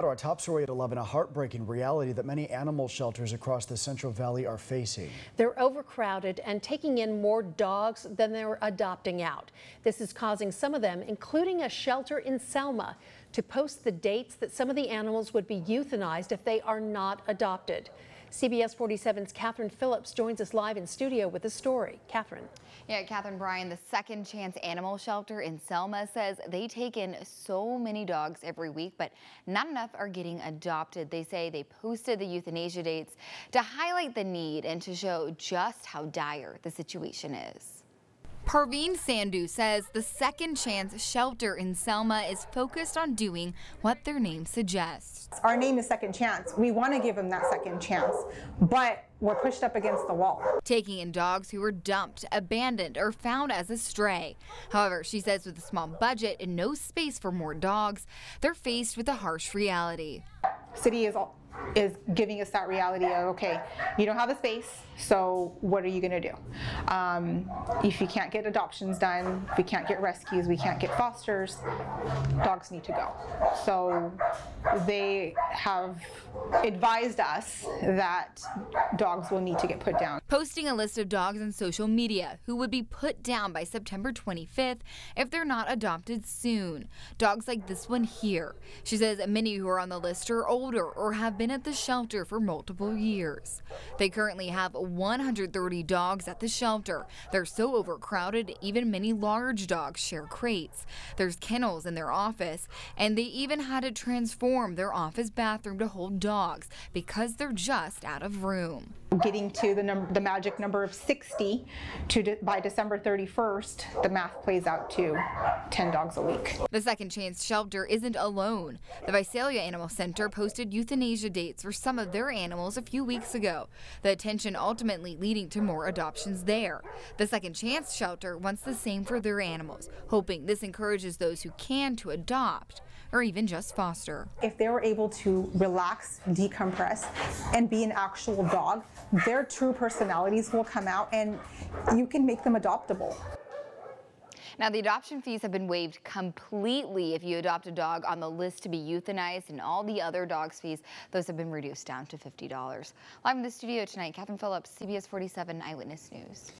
Our top story at 11, a heartbreaking reality that many animal shelters across the Central Valley are facing. They're overcrowded and taking in more dogs than they're adopting out. This is causing some of them, including a shelter in Selma, to post the dates that some of the animals would be euthanized if they are not adopted. CBS 47's Catherine Phillips joins us live in studio with the story. Catherine. Yeah, Catherine Bryan, the Second Chance Animal Shelter in Selma says they take in so many dogs every week, but not enough are getting adopted. They say they posted the euthanasia dates to highlight the need and to show just how dire the situation is. Parveen Sandhu says the Second Chance shelter in Selma is focused on doing what their name suggests. Our name is Second Chance. We want to give them that second chance, but we're pushed up against the wall. Taking in dogs who were dumped, abandoned, or found as a stray. However, she says with a small budget and no space for more dogs, they're faced with a harsh reality. City is all is giving us that reality of okay you don't have the space so what are you going to do? Um, if you can't get adoptions done we can't get rescues we can't get fosters dogs need to go. So they have advised us that dogs will need to get put down posting a list of dogs on social media who would be put down by September 25th if they're not adopted soon dogs like this one here she says many who are on the list are older or have been at the shelter for multiple years. They currently have 130 dogs at the shelter. They're so overcrowded, even many large dogs share crates. There's kennels in their office, and they even had to transform their office bathroom to hold dogs because they're just out of room getting to the number, the magic number of 60 to de by December 31st, the math plays out to 10 dogs a week. The Second Chance shelter isn't alone. The Visalia Animal Center posted euthanasia dates for some of their animals a few weeks ago. The attention ultimately leading to more adoptions there. The Second Chance shelter wants the same for their animals, hoping this encourages those who can to adopt or even just foster. If they were able to relax, decompress, and be an actual dog, their true personalities will come out and you can make them adoptable. Now, the adoption fees have been waived completely if you adopt a dog on the list to be euthanized, and all the other dogs fees, those have been reduced down to $50. Live in the studio tonight, Catherine Phillips, CBS 47 Eyewitness News.